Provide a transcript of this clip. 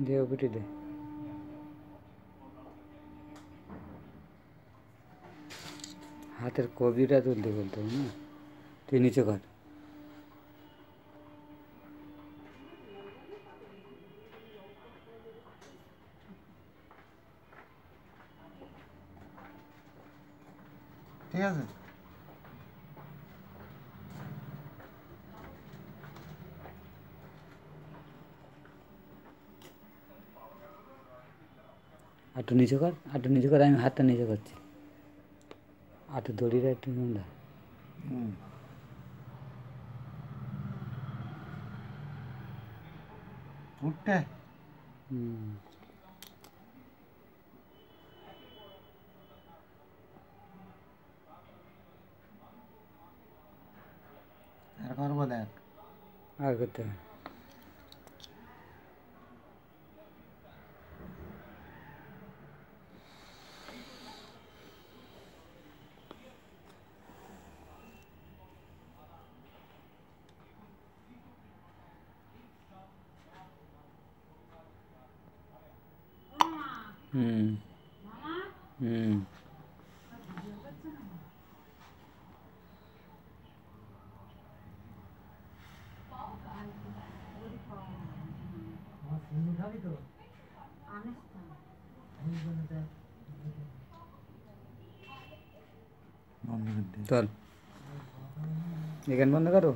দে OPT দে হাতের কবিটা তুলতে বলতে হবে না তুই নিচে কর ঠিক আছে আটু নিচে কর আটু নিচে কর আমি হাতটা নিচে করছি আটু দড়িটা একটু দা হুম উঠতে হুম আর করবো দেখ আর করতে হবে হুম হুম বন্ধ করে দে চল এখান বন্ধ করো